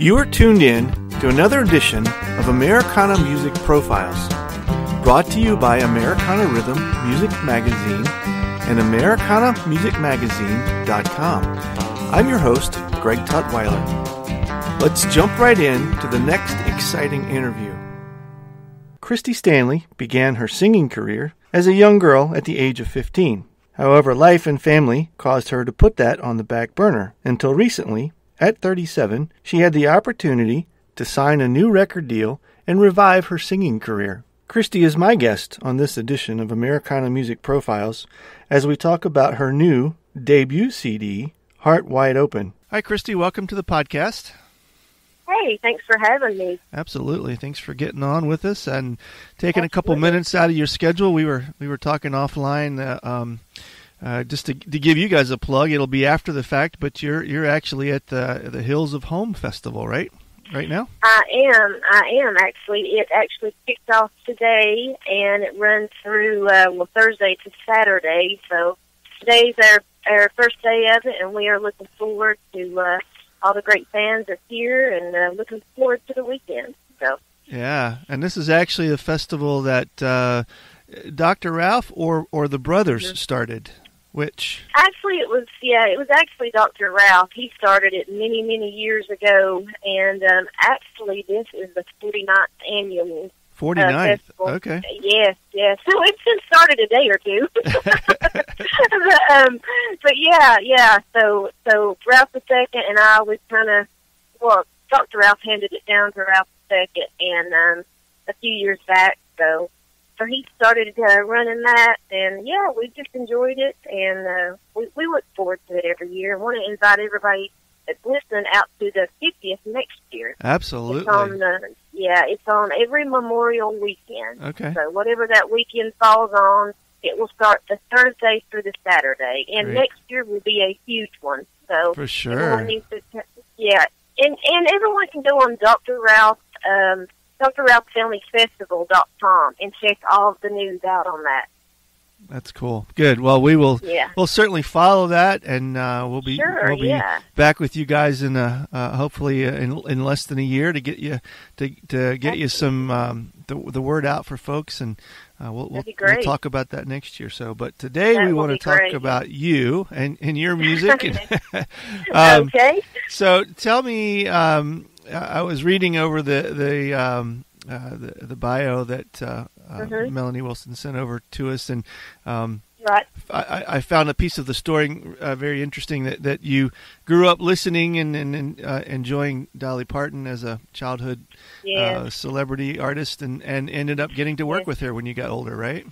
You are tuned in to another edition of Americana Music Profiles, brought to you by Americana Rhythm Music Magazine and AmericanaMusicMagazine.com. I'm your host, Greg Tutwiler. Let's jump right in to the next exciting interview. Kristi Stanley began her singing career as a young girl at the age of 15. However, life and family caused her to put that on the back burner until recently at 37, she had the opportunity to sign a new record deal and revive her singing career. Kristi is my guest on this edition of Americana Music Profiles as we talk about her new debut CD, Heart Wide Open. Hi, Kristi. Welcome to the podcast. Hey, thanks for having me. Absolutely. Thanks for getting on with us and taking Absolutely. a couple minutes out of your schedule. We were we were talking offline. Uh, um, uh, just to, to give you guys a plug, it'll be after the fact, but you're you're actually at the the Hills of Home festival, right? Right now. I am. I am actually. It actually kicked off today, and it runs through uh, well Thursday to Saturday. So today's our our first day of it, and we are looking forward to uh, all the great fans are here, and uh, looking forward to the weekend. So. Yeah, and this is actually a festival that uh, Dr. Ralph or or the brothers started. Which actually it was yeah it was actually Dr. Ralph. He started it many many years ago, and um, actually this is the 49th annual 49th. Uh, okay. Yes, yes. So it's been started a day or two. but, um, but yeah, yeah. So so Ralph the second and I was kind of well, Dr. Ralph handed it down to Ralph the second, and um, a few years back. So so he started uh, running that, and yeah, we just enjoyed it, and uh, we, we look forward to it every year. I want to invite everybody that's listening out to the 50th next year. Absolutely. It's on, uh, yeah, it's on every Memorial weekend. Okay. So whatever that weekend falls on, it will start the Thursday through the Saturday, and Great. next year will be a huge one. So for sure. To, yeah, and and everyone can go on Dr. Ralph. Um, drralphfamilyfestival.com and check all of the news out on that. That's cool. Good. Well, we will. Yeah. We'll certainly follow that, and uh, we'll be sure, we'll be yeah. back with you guys in a uh, hopefully in, in less than a year to get you to to get you some um, the the word out for folks, and uh, we'll we'll, we'll, talk about that next year. So, but today that we want to talk great. about you and and your music. um, okay. So, tell me. Um, I was reading over the the um, uh, the, the, bio that uh, uh, mm-hmm. Melanie Wilson sent over to us, and um, right. I, I, found a piece of the story uh, very interesting that, that you grew up listening and, and, and uh, enjoying Dolly Parton as a childhood yes. celebrity artist, and, and ended up getting to work yes. with her when you got older, right?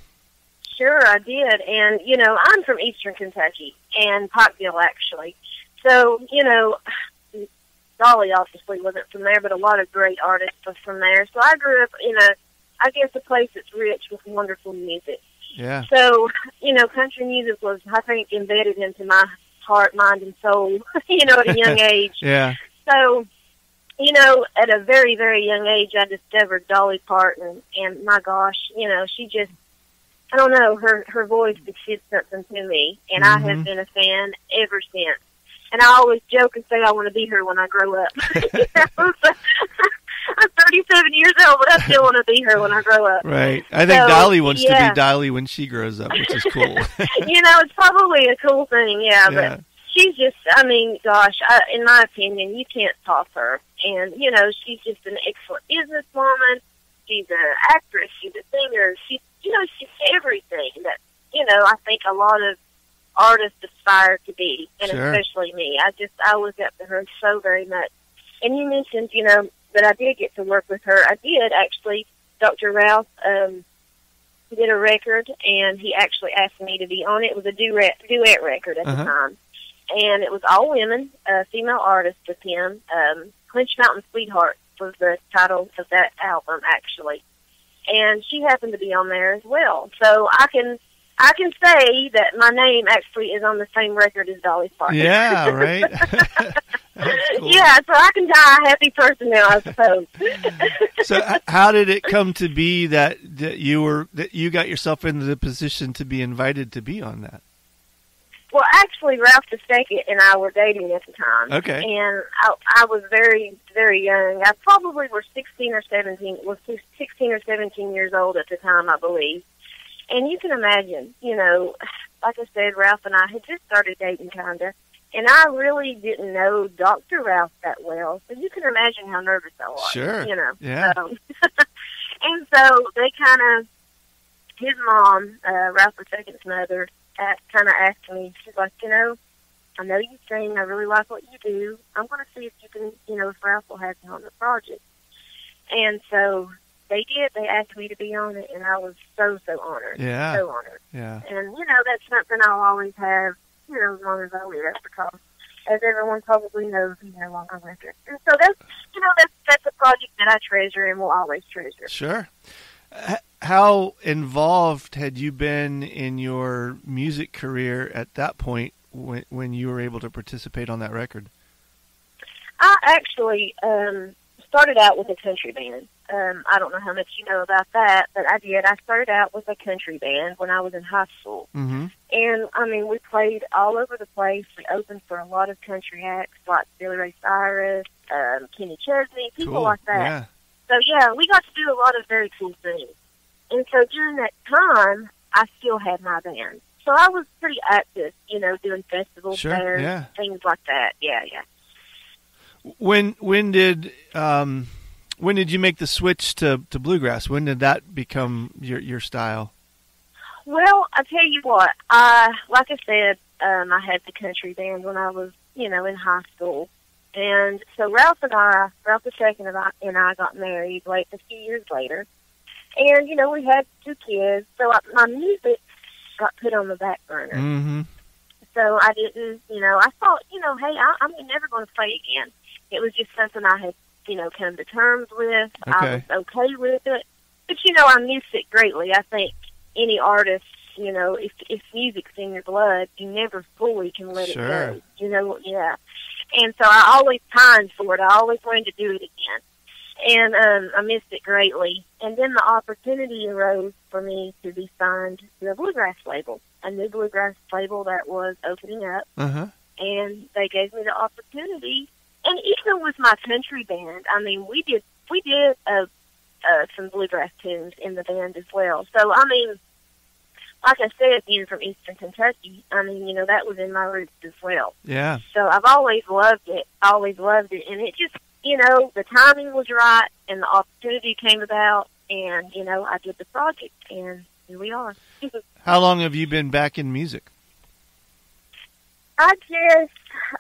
Sure, I did, and you know I'm from Eastern Kentucky and Pikeville actually, so you know Dolly obviously wasn't from there, but a lot of great artists were from there. So I grew up in a, I guess, a place that's rich with wonderful music. Yeah. So, you know, country music was, I think, embedded into my heart, mind, and soul, you know, at a young age. yeah. So, you know, at a very, very young age, I discovered Dolly Parton, and my gosh, you know, she just, I don't know, her her voice did something to me, and mm-hmm. I have been a fan ever since. And I always joke and say I want to be her when I grow up. I'm 37 years old, but I still want to be her when I grow up. Right. I think so, Dolly wants yeah. to be Dolly when she grows up, which is cool. you know, it's probably a cool thing, yeah, yeah. but she's just, I mean, gosh, I, in my opinion, you can't top her. And, you know, she's just an excellent businesswoman. She's an actress. She's a singer. She's, you know, she's everything that, you know, I think a lot of artists aspire to be, and sure. especially me. I just I look up to her so very much. And you mentioned, you know, that I did get to work with her. I did actually. Dr. Ralph um, did a record, and he actually asked me to be on it. It was a duet duet record at uh-huh. the time, and it was all women, uh, female artists with him. Um, Clinch Mountain Sweetheart was the title of that album, actually, and she happened to be on there as well. So I can I can say that my name actually is on the same record as Dolly Parton. Yeah, right. cool. Yeah, so I can die a happy person now, I suppose. so, how did it come to be that, that you were that you got yourself into the position to be invited to be on that? Well, actually, Ralph II and I were dating at the time. Okay. And I, I was very, very young. I probably was 16 or 17, was 16 or 17 years old at the time, I believe. And you can imagine, you know, like I said, Ralph and I had just started dating, kinda, and I really didn't know Dr. Ralph that well, so you can imagine how nervous I was. Sure. You know. Yeah. Um, and so they kind of, his mom, uh, Ralph II's mother, kind of asked me. She's like, you know, I know you sing. I really like what you do. I'm going to see if you can, you know, if Ralph will have you on the project. And so they did. They asked me to be on it, and I was so so honored. Yeah. So honored. Yeah. And you know, that's something I'll always have. You know, as long as I live, because as everyone probably knows, he's no longer us. And so that's you know that's that's a project that I treasure and will always treasure. Sure. How involved had you been in your music career at that point when when you were able to participate on that record? I actually um, started out with a country band. Um, I don't know how much you know about that, but I did. I started out with a country band when I was in high school. Mm-hmm. And I mean, we played all over the place. We opened for a lot of country acts like Billy Ray Cyrus, um, Kenny Chesney, people cool. like that. Yeah. So yeah, we got to do a lot of very cool things. And so during that time, I still had my band. So I was pretty active, you know, doing festivals, Sure, fairs, yeah. things like that. Yeah, yeah. When when did um, when did you make the switch to, to bluegrass? When did that become your your style? Well, I tell you what, I like I said, um, I had the country band when I was, you know, in high school, and so Ralph and I, Ralph the second and I, and I got married like a few years later, and you know we had two kids, so I, my music got put on the back burner. Mm-hmm. So I didn't, you know, I thought, you know, hey, I, I'm never going to play again. It was just something I had, you know, come to terms with. I was okay with it. But, you know, I miss it greatly. I think any artist, you know, if, if music's in your blood, you never fully can let Sure. it go. You know, yeah. And so I always pined for it. I always wanted to do it again. And um, I missed it greatly. And then the opportunity arose for me to be signed to a bluegrass label, a new bluegrass label that was opening up Uh huh. and they gave me the opportunity. And even with my country band, I mean, we did we did uh, uh, some bluegrass tunes in the band as well. So I mean, like I said, being from Eastern Kentucky, I mean, you know, that was in my roots as well. Yeah. So I've always loved it, always loved it, and it just, you know, the timing was right, and the opportunity came about, and you know, I did the project, and here we are. How long have you been back in music? I guess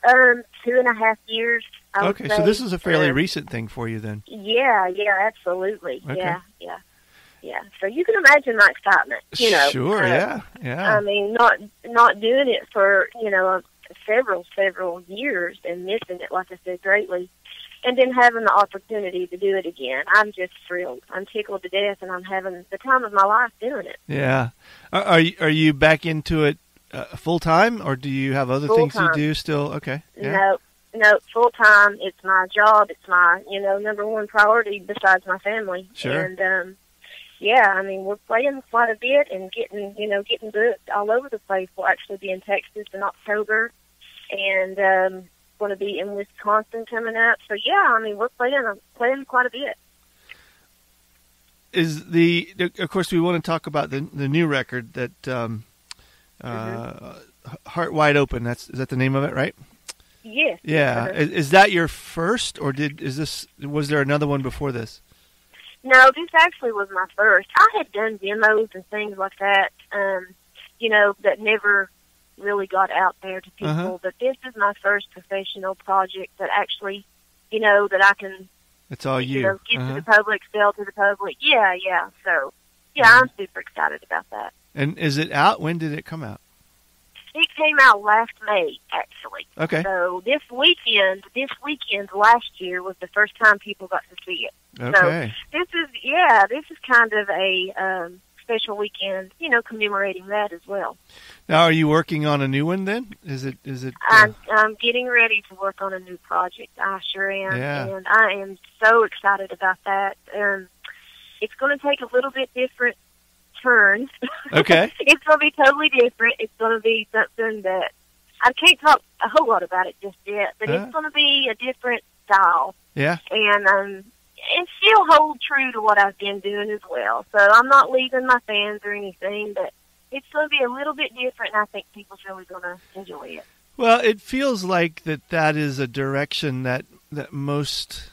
um, two and a half years. I Okay, so this is a fairly Um, recent thing for you then. Yeah, yeah, absolutely. Okay. Yeah, yeah, yeah. So you can imagine my excitement. You know, sure. uh, yeah. Yeah. I mean, not not doing it for you know several several years and missing it, like I said, greatly, and then having the opportunity to do it again. I'm just thrilled. I'm tickled to death, and I'm having the time of my life doing it. Yeah. Are, are you are you back into it uh, full time, or do you have other things you do still? Okay. Yeah. No, no, full time. It's my job. It's my you know number one priority besides my family. Sure. And um, yeah, I mean we're playing quite a bit and getting you know getting booked all over the place. We'll actually be in Texas in October, and um, going to be in Wisconsin coming up. So yeah, I mean we're playing playing quite a bit. Is the of course we want to talk about the the new record that um, uh, Heart Wide Open. That's is that the name of it, right? Yes. Yeah. Uh-huh. Is, is that your first, or did is this was there another one before this? No, this actually was my first. I had done demos and things like that, um, you know, that never really got out there to people. Uh-huh. But this is my first professional project that actually, you know, that I can, It's all you, you. know, give Uh-huh. to the public, sell to the public. Yeah, yeah. So, yeah, Mhm. I'm super excited about that. And is it out? When did it come out? It came out last May, actually. Okay. So this weekend, this weekend last year was the first time people got to see it. Okay. this is yeah, this is kind of a um, special weekend, you know, commemorating that as well. Now, are you working on a new one then? Is it is it? uh, I'm I'm getting ready to work on a new project. I sure am, Yeah. and I am so excited about that. Um, it's going to take a little bit different turn. okay. it's going to be totally different. It's going to be something that I can't talk a whole lot about it just yet, but Uh-huh. it's going to be a different style, Yeah. and um, and still hold true to what I've been doing as well. So I'm not leaving my fans or anything, but it's going to be a little bit different, and I think people's really going to enjoy it. Well, it feels like that that is a direction that that most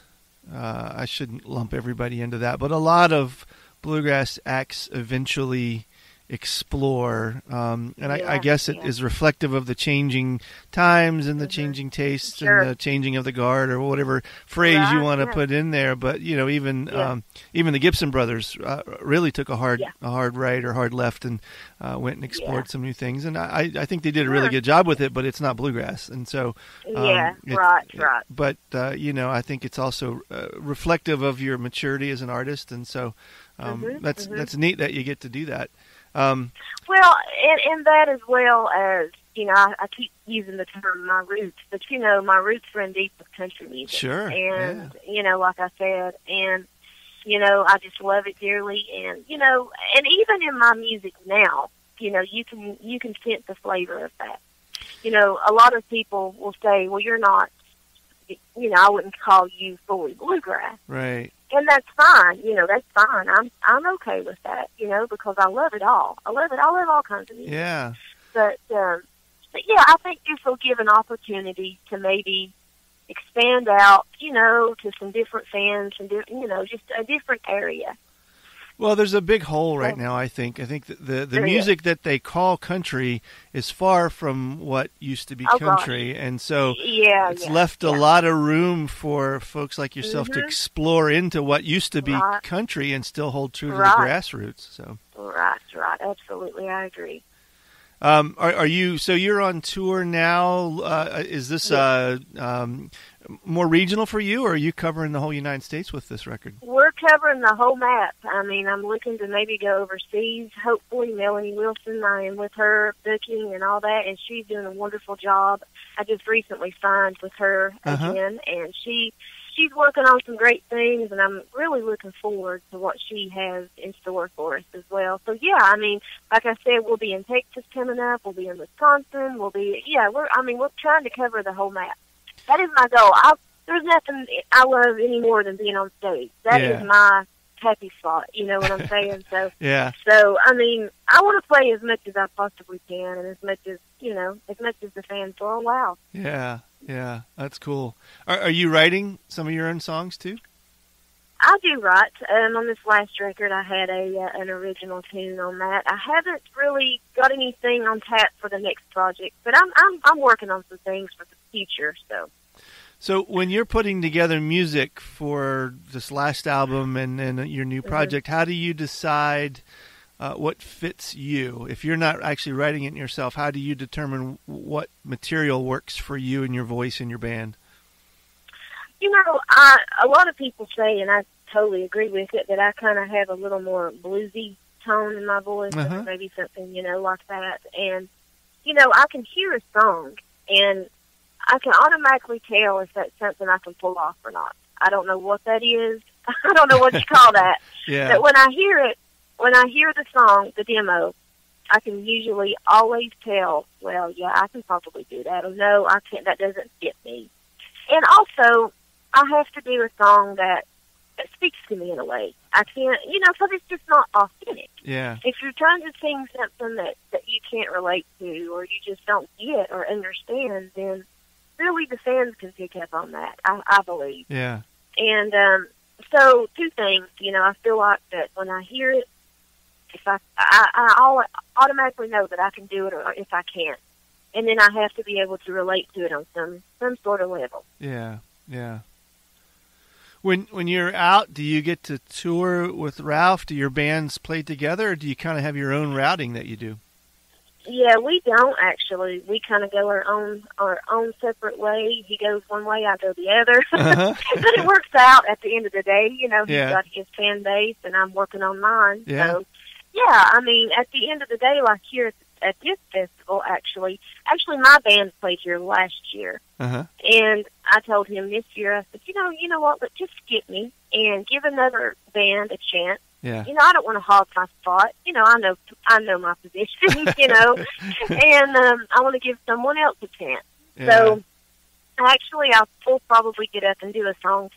uh, I shouldn't lump everybody into that, but a lot of bluegrass acts eventually explore, um, and I, I guess it is yeah. reflective of the changing times and the Mhm. changing tastes Sure. and the changing of the guard or whatever phrase you want to yeah. put in there. But you know, even Yeah. um, even the Gibson brothers uh, really took a hard Yeah. a hard right or hard left and uh, went and explored Yeah. some new things. And I I think they did a really good job with it, but it's not bluegrass, and so. Um, yeah, it- right, right. But uh, you know, I think it's also uh, reflective of your maturity as an artist, and so um, Mhm, that's mhm. that's neat that you get to do that. Um, Well, and, and that as well as you know, I, I keep using the term my roots, but you know, my roots run deep with country music. Sure, And you know, like I said, and you know, I just love it dearly, and you know, and even in my music now, you know, you can you can sense the flavor of that. You know, a lot of people will say, "Well, you're not." You know, I wouldn't call you fully bluegrass right. and that's fine. You know, that's fine. I'm I'm okay with that. You know, because I love it all. I love it. I love all kinds of music. Yeah. But um, but yeah, I think this will give an opportunity to maybe expand out. You know, to some different fans and di- you know, just a different area. Well, there's a big hole right Yeah. now. I think. I think the the is. music that they call country is far from what used to be Oh, gosh. country, and so Yeah, it's yeah, left a lot of room for folks like yourself to Mhm. explore into what used to be Right. country and still hold true to Right. the grassroots. So. Right, right. Absolutely, I agree. Um, are, are you so you're on tour now? Uh, is this uh, um, more regional for you, or are you covering the whole United States with this record? We're covering the whole map. I mean, I'm looking to maybe go overseas. Hopefully, Melanie Wilson. I am with her booking and all that, and she's doing a wonderful job. I just recently signed with her Uh-huh. again, and she she's working on some great things, and I'm really looking forward to what she has in store for us as well. So yeah, I mean, like I said, we'll be in Texas coming up. We'll be in Wisconsin. We'll be yeah. We're I mean, we're trying to cover the whole map. That is my goal. I, there's nothing I love any more than being on stage. That is Yeah. my happy spot. You know what I'm saying? so, Yeah, so I mean, I want to play as much as I possibly can, and as much as you know, as much as the fans will allow. yeah, yeah. That's cool. Are, are you writing some of your own songs too? I do write. Um, on this last record, I had a uh, an original tune on that. I haven't really got anything on tap for the next project, but I'm I'm I'm working on some things for the future. So. So when you're putting together music for this last album and, and your new Mhm. project, how do you decide uh, what fits you? If you're not actually writing it yourself, how do you determine what material works for you and your voice and your band? You know, I a lot of people say, and I totally agree with it, that I kind of have a little more bluesy tone in my voice, Uh-huh. maybe something you know like that. And you know, I can hear a song, and I can automatically tell if that's something I can pull off or not. I don't know what that is. I don't know what you call that. Yeah, But when I hear it, when I hear the song, the demo, I can usually always tell, well, yeah, I can probably do that, or no, I can't, that doesn't fit me. And also, I have to do a song that, that speaks to me in a way. I can't, you know, because it's just not authentic. yeah, If you're trying to sing something that, that you can't relate to, or you just don't get or understand, then really the fans can pick up on that, I, I believe. yeah, And um, so, two things. You know, I feel like that when I hear it, if I, I, I al- automatically know that I can do it, or if I can't, and then I have to be able to relate to it on some some sort of level. yeah, yeah. When when you're out, do you get to tour with Ralph? Do your bands play together, or do you kind of have your own routing that you do? Yeah, we don't actually. We kind of go our own our own separate way. He goes one way, I go the other. Uh-huh. but it works out at the end of the day. You know, he's Yeah. got his fan base, and I'm working on mine. Yeah. So, yeah, I mean, at the end of the day, like here at, at this festival, actually, actually, my band played here last year, Uh-huh. and I told him this year, I said, you know, you know what? But just skip me and give another band a chance Yeah. You know, I don't want to hog my spot. You know, I know I know my position. you know, and um, I want to give someone else a chance. Yeah. So actually, I will probably get up and do a song